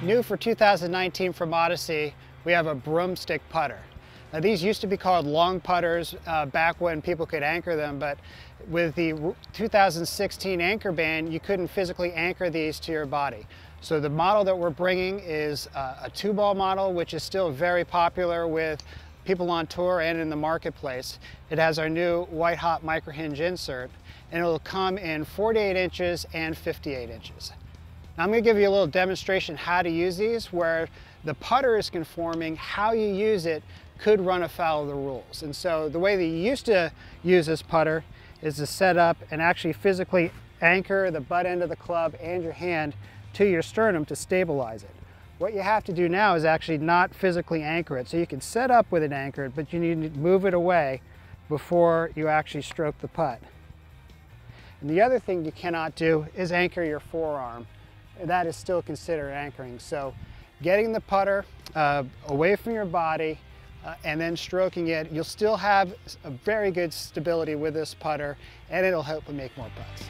New for 2019 from Odyssey, we have a broomstick putter. Now these used to be called long putters uh, back when people could anchor them, but with the 2016 anchor ban, you couldn't physically anchor these to your body. So the model that we're bringing is uh, a two ball model, which is still very popular with people on tour and in the marketplace. It has our new white hot micro hinge insert, and it'll come in 48 inches and 58 inches. Now I'm going to give you a little demonstration how to use these where the putter is conforming, how you use it could run afoul of the rules. And so the way that you used to use this putter is to set up and actually physically anchor the butt end of the club and your hand to your sternum to stabilize it. What you have to do now is actually not physically anchor it. So you can set up with it anchored, but you need to move it away before you actually stroke the putt. And the other thing you cannot do is anchor your forearm that is still considered anchoring. So getting the putter uh, away from your body uh, and then stroking it, you'll still have a very good stability with this putter and it'll help you make more putts.